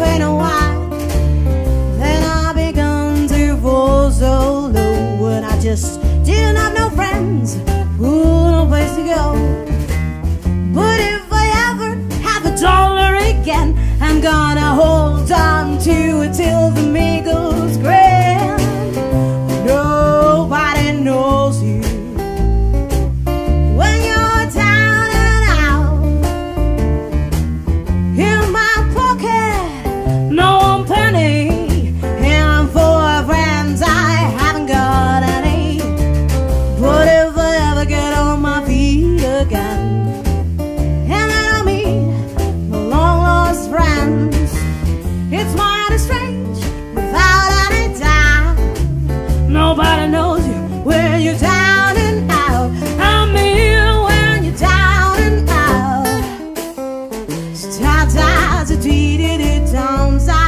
been a while. Then I began to fall so low, and I just didn't have no friends, ooh, no place to go. But if I ever have a dollar again, I'm gonna hold on to it till the meagre. Stop, stop, so dee dee